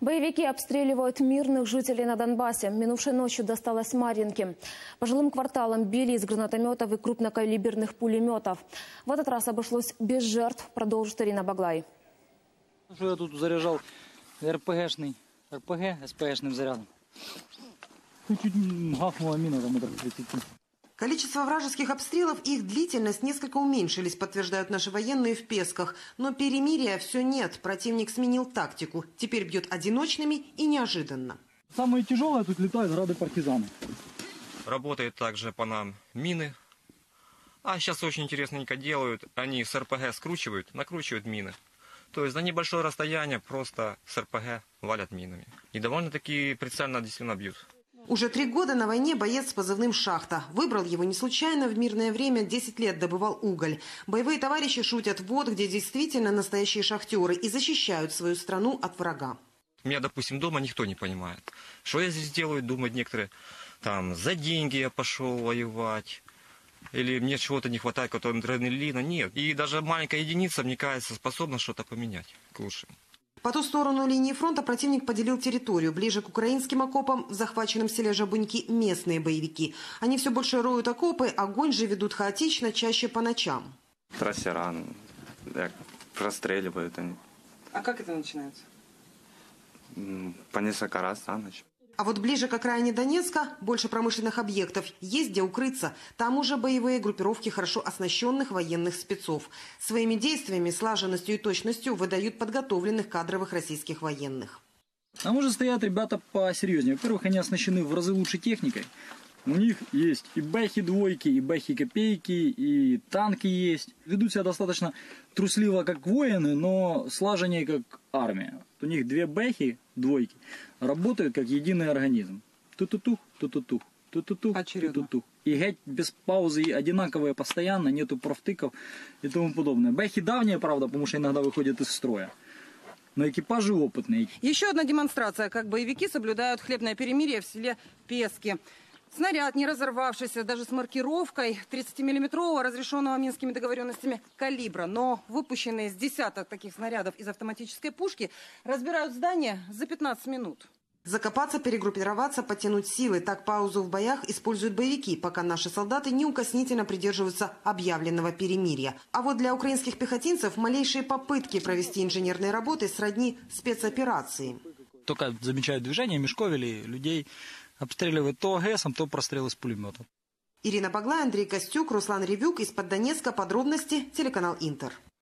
Боевики обстреливают мирных жителей на Донбассе. Минувшей ночью досталось Марьинке. По жилым кварталам били из гранатометов и крупнокалиберных пулеметов. В этот раз обошлось без жертв, продолжит Ирина Баглай. Що я тут заряджав РПГшний, РПГ СПГшним зарядом. Чуть-чуть гахнула міна за метр 30. Количество вражеских обстрелов и их длительность несколько уменьшились, подтверждают наши военные в Песках. Но перемирия все нет. Противник сменил тактику. Теперь бьет одиночными и неожиданно. Самое тяжелое тут летают грады партизаны. Работает также по нам мины. А сейчас очень интересненько делают. Они с РПГ скручивают, накручивают мины. То есть на небольшое расстояние просто с РПГ валят минами. И довольно-таки прицельно действительно бьют. Уже три года на войне боец с позывным «Шахта». Выбрал его не случайно, в мирное время 10 лет добывал уголь. Боевые товарищи шутят, вот где действительно настоящие шахтеры и защищают свою страну от врага. Меня, допустим, дома никто не понимает. Что я здесь делаю, думают некоторые. Там, за деньги я пошел воевать. Или мне чего-то не хватает, какого-то адреналина. Нет. И даже маленькая единица, мне кажется, способна что-то поменять к лучшему. По ту сторону линии фронта противник поделил территорию. Ближе к украинским окопам в захваченном селе Жабуньки местные боевики. Они все больше роют окопы, огонь же ведут хаотично, чаще по ночам. Трассера, як простреливают они А как это начинается? по несколько раз на ночь. А вот ближе к окраине Донецка больше промышленных объектов. Есть где укрыться. Там уже боевые группировки хорошо оснащенных военных спецов. Своими действиями, слаженностью и точностью выдают подготовленных кадровых российских военных. Там уже стоят ребята посерьезнее. Во-первых, они оснащены в разы лучшей техникой. У них есть и бэхи двойки, и бэхи копейки, и танки есть. Ведут себя достаточно трусливо, как воины, но слаженнее, как армия. У них две бэхи, двойки, работают как единый организм. Ту-ту-тух, ту-ту-тух, ту-ту-тух, ту-ту-тух. И геть без паузы и одинаковые постоянно, нету профтыков и тому подобное. Бэхи давние, правда, потому что иногда выходят из строя. Но экипажи опытные. Еще одна демонстрация, как боевики соблюдают хлебное перемирие в селе Пески. Снаряд, не разорвавшийся, даже с маркировкой 30-миллиметрового, разрешенного минскими договоренностями калибра, но выпущенные с десяток таких снарядов из автоматической пушки, разбирают здание за 15 минут. Закопаться, перегруппироваться, потянуть силы. Так паузу в боях используют боевики, пока наши солдаты неукоснительно придерживаются объявленного перемирия. А вот для украинских пехотинцев малейшие попытки провести инженерные работы сродни спецоперации. Только замечают движение мешковели людей, обстреливают то АГСом, то прострелы с пулемета. Ирина Баглай, Андрей Костюк, Руслан Ревюк. Из-под Донецка. Подробности. Телеканал Интер.